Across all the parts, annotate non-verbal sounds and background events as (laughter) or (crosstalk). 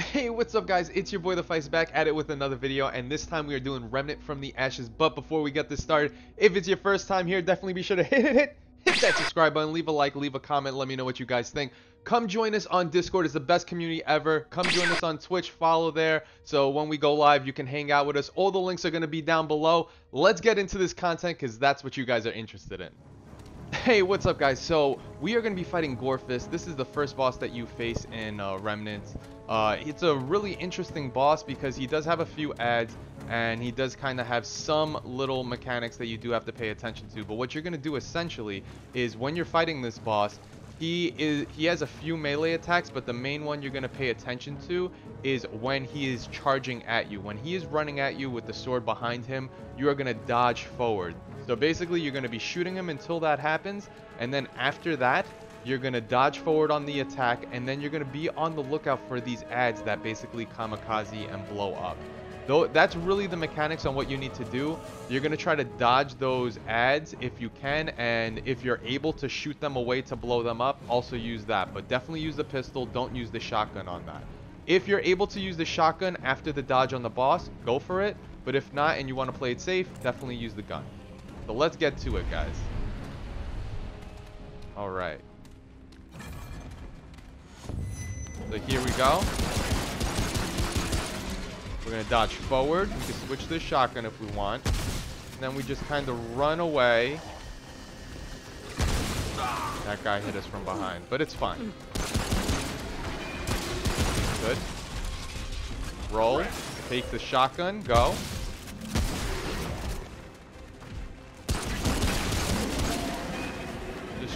Hey, what's up guys? It's your boy The Fice back at it with another video and this time we are doing Remnant from the Ashes. But before we get this started, if it's your first time here, definitely be sure to (laughs) hit, hit, hit, hit that subscribe button, leave a like, leave a comment, let me know what you guys think. Come join us on Discord, it's the best community ever. Come join us on Twitch, follow there. So when we go live, you can hang out with us. All the links are going to be down below. Let's get into this content because that's what you guys are interested in. Hey, what's up guys? So, we are going to be fighting Gorefist. This is the first boss that you face in uh, Remnant. Uh, it's a really interesting boss because he does have a few adds and he does kind of have some little mechanics that you do have to pay attention to. But what you're going to do essentially is when you're fighting this boss, he is he has a few melee attacks but the main one you're going to pay attention to is when he is charging at you when he is running at you with the sword behind him you are going to dodge forward so basically you're going to be shooting him until that happens and then after that you're going to dodge forward on the attack and then you're going to be on the lookout for these adds that basically kamikaze and blow up Though that's really the mechanics on what you need to do. You're going to try to dodge those adds if you can, and if you're able to shoot them away to blow them up, also use that. But definitely use the pistol, don't use the shotgun on that. If you're able to use the shotgun after the dodge on the boss, go for it. But if not, and you want to play it safe, definitely use the gun. So let's get to it, guys. Alright. So here we go. We're going to dodge forward. We can switch the shotgun if we want. And then we just kind of run away. That guy hit us from behind, but it's fine. Good. Roll. Take the shotgun. Go.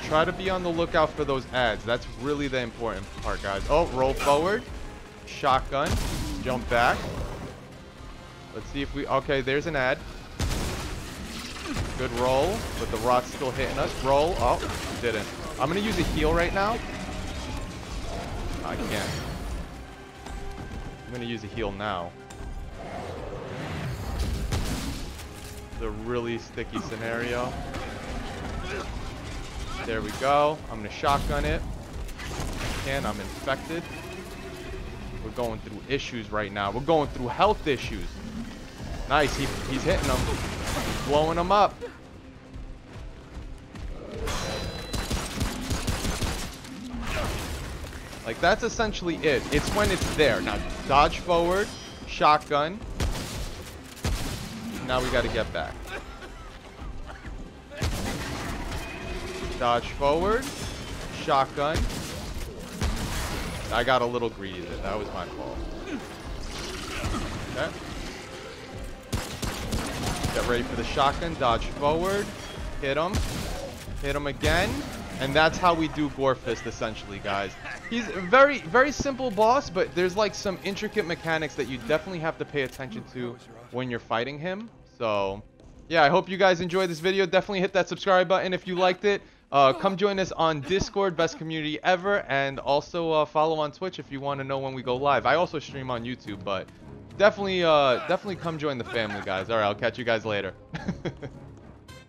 Try to be on the lookout for those adds. That's really the important part, guys. Oh, roll forward. Shotgun. Jump back. Let's see if we... Okay, there's an add. Good roll, but the rot's still hitting us. Roll. Oh, didn't. I'm going to use a heal right now. I can't. I'm going to use a heal now. It's a really sticky scenario. There we go. I'm going to shotgun it. Can I'm infected. We're going through issues right now. We're going through health issues. Nice, he, he's hitting them. He's blowing them up. Like, that's essentially it. It's when it's there. Now, dodge forward, shotgun. Now we got to get back. Dodge forward, shotgun. I got a little greedy there. That was my fault. Okay. Get ready for the shotgun. Dodge forward. Hit him. Hit him again. And that's how we do Gorefist, essentially, guys. He's very, very simple boss, but there's like some intricate mechanics that you definitely have to pay attention to when you're fighting him. So, yeah, I hope you guys enjoyed this video. Definitely hit that subscribe button if you liked it. Uh, come join us on Discord, best community ever, and also uh, follow on Twitch if you want to know when we go live. I also stream on YouTube, but definitely, uh, definitely come join the family, guys. All right, I'll catch you guys later. (laughs)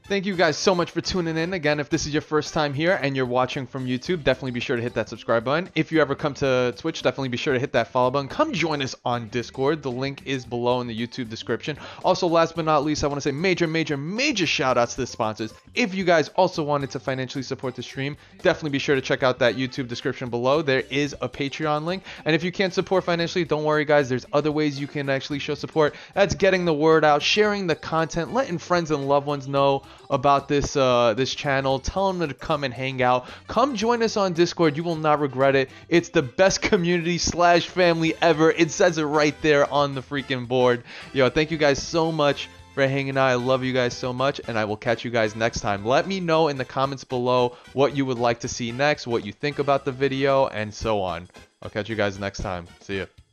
Thank you guys so much for tuning in. Again, if this is your first time here and you're watching from YouTube, definitely be sure to hit that subscribe button. If you ever come to Twitch, definitely be sure to hit that follow button. Come join us on Discord. The link is below in the YouTube description. Also, last but not least, I want to say major, major, major shout outs to the sponsors. If you guys also wanted to financially support the stream, definitely be sure to check out that YouTube description below. There is a Patreon link. And if you can't support financially, don't worry, guys. There's other ways you can actually show support. That's getting the word out, sharing the content, letting friends and loved ones know about this uh, this channel. Tell them to come and hang out. Come join us on Discord. You will not regret it. It's the best community slash family ever. It says it right there on the freaking board. Yo, thank you guys so much for hanging out. I love you guys so much, and I will catch you guys next time. Let me know in the comments below what you would like to see next, what you think about the video, and so on. I'll catch you guys next time. See ya.